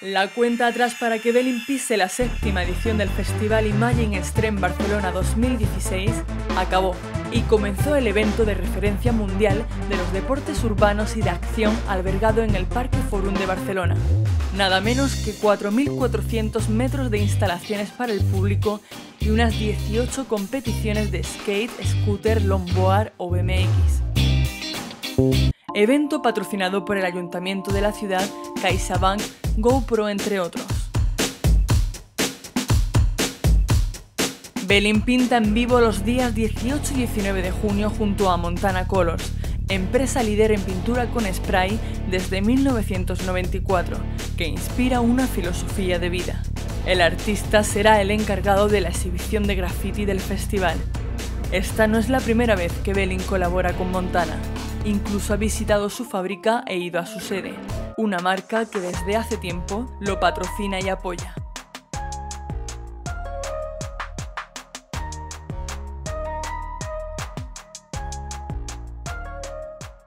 La cuenta atrás para que Belin pise la séptima edición del Festival Imagine Extreme Barcelona 2016 acabó y comenzó el evento de referencia mundial de los deportes urbanos y de acción albergado en el Parque Forum de Barcelona. Nada menos que 4.400 metros de instalaciones para el público y unas 18 competiciones de skate, scooter, longboard o BMX. Evento patrocinado por el Ayuntamiento de la ciudad, CaixaBank, GoPro entre otros. Belin pinta en vivo los días 18 y 19 de junio junto a Montana Colors, empresa líder en pintura con spray desde 1994, que inspira una filosofía de vida. El artista será el encargado de la exhibición de graffiti del festival. Esta no es la primera vez que Belin colabora con Montana. Incluso ha visitado su fábrica e ido a su sede, una marca que desde hace tiempo lo patrocina y apoya.